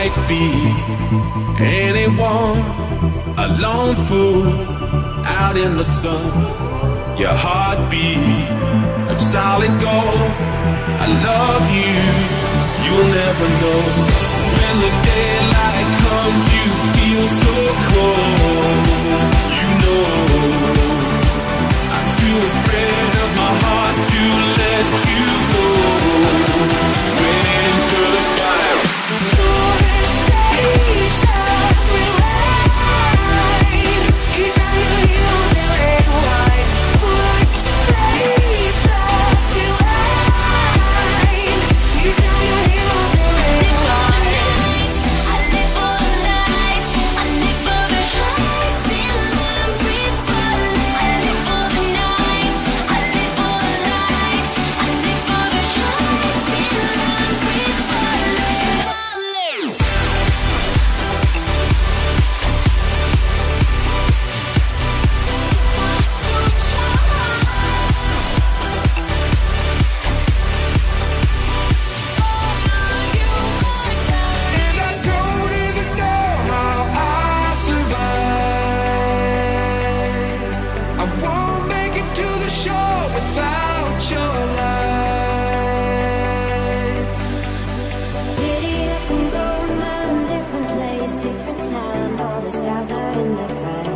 might be anyone, a lone fool out in the sun. Your heartbeat of solid gold. I love you, you'll never know. When the different time, all the stars are in the bright.